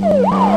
Oh!